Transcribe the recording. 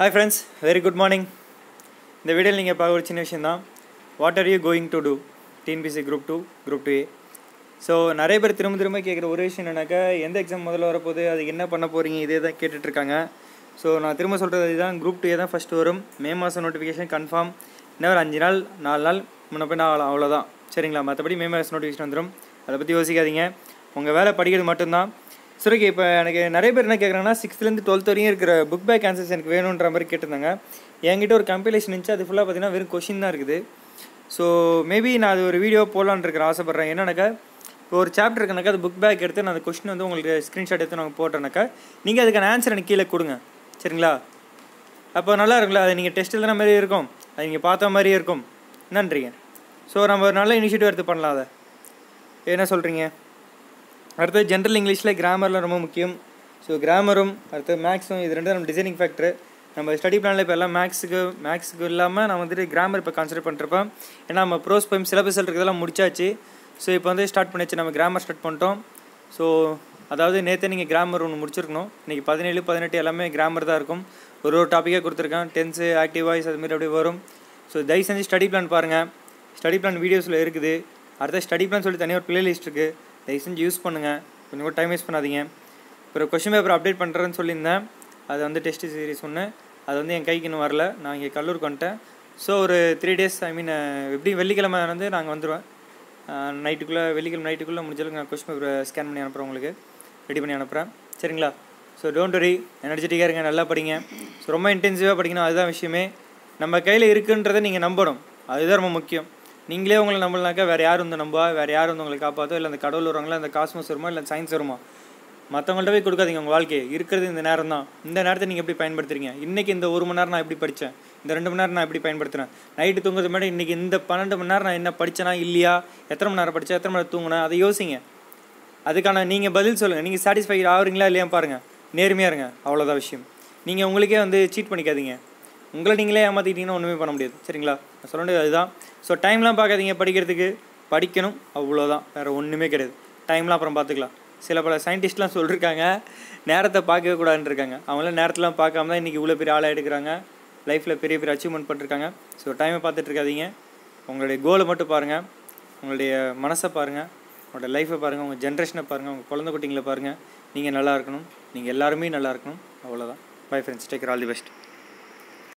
Hi friends very good morning இந்த வீடியோவில் நீங்கள் பார்க்க ஒரு சின்ன விஷயம் தான். What are you going to do TNPSC group two group two A so நிறைய பேர் திரும்ப திரும்ப கேட்குற ஒரு விஷயம் என்னன்னாக்கா எந்த எக்ஸாம் முதல்ல வரப்போகுது அதுக்கு என்ன பண்ண போகிறீங்க இதே தான் கேட்டுட்ருக்காங்க. ஸோ நான் திரும்ப சொல்கிறது இதுதான் குரூப் டூ ஏ தான் ஃபஸ்ட்டு வரும். மே மாதம் நோட்டிஃபிகேஷன் கன்ஃபார்ம் இன்னும் ஒரு அஞ்சு நாள் நாலு நாள் முன்ன போய் நான் அவ்வளோதான். சரிங்களா? மற்றபடி மே மாதம் நோட்டிஃபிகேஷன் வந்துடும் அதை பற்றி யோசிக்காதீங்க. உங்கள் வேலை படிக்கிறது மட்டும்தான். சரி ஓகே இப்போ எனக்கு நிறைய பேர் என்ன கேட்குறாங்கன்னா சிக்ஸ்த்லேருந்து டுவெல்த் வரையும் இருக்கிற புக் பேக் ஆன்சர்ஸ் எனக்கு வேணுன்ற மாதிரி கேட்டிருந்தாங்க. என்கிட்ட ஒரு கம்பிலேஷன் இருந்துச்சு. அது ஃபுல்லாக பார்த்தீங்கன்னா வெறும் கொஷின் தான் இருக்குது. ஸோ மேபி நான் அது ஒரு வீடியோ போடலான்னு இருக்கிறேன் ஆசைப்பட்றேன். என்னன்னாக்கா இப்போ ஒரு சாப்டர் இருக்குனாக்கா அது புக் பேக் எடுத்து நான் அந்த கொஷின் வந்து உங்களுக்கு ஸ்க்ரீன்ஷாட் எடுத்து நாங்கள் போட்டேனாக்கா நீங்கள் அதுக்கான ஆன்சர் எனக்கு கீழே கொடுங்க. சரிங்களா? அப்போ நல்லா இருக்குங்களா அது நீங்கள் டெஸ்ட் எழுதுன மாதிரி இருக்கும். அது நீங்கள் பார்த்த மாதிரியே இருக்கும். நன்றிங்க. ஸோ நம்ம ஒரு நல்ல இனிஷியேட்டிவ் எடுத்து பண்ணலாம் அதை. என்ன சொல்கிறீங்க அடுத்தது ஜென்ரல் இங்கிலீஷில் கிராமர்லாம் ரொம்ப முக்கியம். ஸோ கிராமரும் அடுத்து மேக்ஸும் இது ரெண்டும் நம்ம டிசைனிங் ஃபேக்டரு நம்ம ஸ்டடி பிளானில் இப்போ எல்லாம் மேக்ஸுக்கு மேக்ஸுக்கு இல்லாமல் நான் வந்துட்டு கிராமர் இப்போ கான்சென்ட் பண்ணிருப்பேன் ஏன்னா நம்ம ப்ரோஸ் போய் சிலபஸ் இருக்கிறதெல்லாம் முடிச்சாச்சு. ஸோ இப்போ வந்து ஸ்டார்ட் பண்ணிச்சு நம்ம கிராமர் ஸ்டார்ட் பண்ணிட்டோம். ஸோ அதாவது நேற்று நீங்கள் கிராமர் ஒன்று முடிச்சிருக்கணும். இன்றைக்கி பதினேழு பதினெட்டு எல்லாமே கிராமர் தான் இருக்கும். ஒரு ஒரு டாப்பிக்காக கொடுத்துருக்கேன். டென்ஸு ஆக்டிவ் வாய்ஸ் அதுமாரி அப்படியே வரும். ஸோ தயவு செஞ்சு ஸ்டடி பிளான் பாருங்கள் ஸ்டடி பிளான் வீடியோஸில் இருக்குது. அடுத்த ஸ்டடி பிளான் சொல்லி தனியாக ஒரு பிளேலிஸ்ட் இருக்குது தயவு செஞ்சு யூஸ் பண்ணுங்கள் கொஞ்சம் கூட டைம் வேஸ்ட் பண்ணாதீங்க. அப்புறம் கொஷின் பேப்பர் அப்டேட் பண்ணுறேன்னு சொல்லியிருந்தேன். அது வந்து டெஸ்ட் சீரிஸ் ஒன்று அது வந்து என் கைக்கு இன்னும் வரல. நான் இங்கே கல்லூருக்கு வந்துட்டேன். ஸோ ஒரு த்ரீ டேஸ் ஐ மீன் எப்படி வெள்ளிக்கிழமை வந்து நாங்கள் வந்துடுவேன் நைட்டுக்குள்ளே வெள்ளிக்கிழமை நைட்டுக்குள்ளே முடிஞ்சளவுக்கு நான் கொஷின் பேப்பரை ஸ்கேன் பண்ணி அனுப்புகிறேன் உங்களுக்கு. ரெடி பண்ணி அனுப்புகிறேன் சரிங்களா? ஸோ டோன்ட் வரி எனர்ஜெட்டிக்காக இருங்க. நல்லா படிங்க. ஸோ ரொம்ப இன்டென்சிவாக படிக்கணும். அதுதான் விஷயமே. நம்ம கையில் இருக்குன்றதை நீங்கள் நம்பணும். அதுதான் ரொம்ப முக்கியம். நீங்களே உங்களை நம்பலனாக்கா வேறு யார் வந்து நம்புவா? வேறு யார் வந்து உங்களை காப்பாற்றோ இல்லை அந்த கடவுள் வருவாங்களா? அந்த காஸ்மோஸ் வருமா? இல்லை சயின்ஸ் வருமா? மற்றவங்கள்ட்ட போய் கொடுக்காதீங்க உங்கள் வாழ்க்கையை. இருக்கிறது இந்த நேரம் தான் இந்த நேரத்தை நீங்கள் எப்படி பயன்படுத்துறீங்க? இன்றைக்கி இந்த ஒரு மணி நேரம் நான் எப்படி படித்தேன் இந்த ரெண்டு மணி நேரம் நான் எப்படி பயன்படுத்துகிறேன் நைட்டு தூங்குறது முன்னாடி இன்றைக்கி இந்த பன்னெண்டு மணி நேரம் நான் என்ன படித்தேனா இல்லையா? எத்தனை மணி நேரம் படித்தேன் எத்தனை மணி நேரம் தூங்கினேன்? அதை யோசிங்க. அதுக்கான நீங்கள் பதில் சொல்லுங்கள் நீங்கள் சாட்டிஸ்ஃபை ஆகுறீங்களா? இல்லையா பாருங்கள் நேர்மையாக இருங்க. அவ்வளோதான் விஷயம். நீங்கள் உங்களுக்கே வந்து சீட் பண்ணிக்காதீங்க. உங்களை நீங்களே ஏமாற்றிட்டீங்கன்னா ஒன்றுமே பண்ண முடியாது. சரிங்களா? நான் சொல்ல வேண்டியது அதுதான். ஸோ டைம்லாம் பார்க்காதீங்க படிக்கிறதுக்கு. படிக்கணும் அவ்வளோதான் வேறு ஒன்றுமே கிடையாது. டைம்லாம் அப்புறம் பார்த்துக்கலாம். சில பல சயின்டிஸ்ட்லாம் சொல்லியிருக்காங்க நேரத்தை பார்க்கவே கூடாதுன்னு இருக்காங்க அவங்களாம் நேரத்தெலாம் பார்க்காம தான் இன்றைக்கி இவ்வளோ பெரிய ஆளாக எடுக்கிறாங்க. லைஃப்பில் பெரிய பெரிய அச்சீவ்மெண்ட் பண்ணிருக்காங்க ஸோ டைமை பார்த்துட்டு இருக்காதீங்க. உங்களுடைய கோலை மட்டும் பாருங்கள் உங்களுடைய மனசை பாருங்கள் உங்களோட லைஃப்பை பாருங்கள் உங்கள் ஜென்ரேஷனை பாருங்கள் உங்கள் குழந்தை குட்டிங்களை பாருங்கள் நீங்கள் நல்லா இருக்கணும். நீங்கள் எல்லாருமே நல்லா இருக்கணும். அவ்வளோதான் bye friends take all the best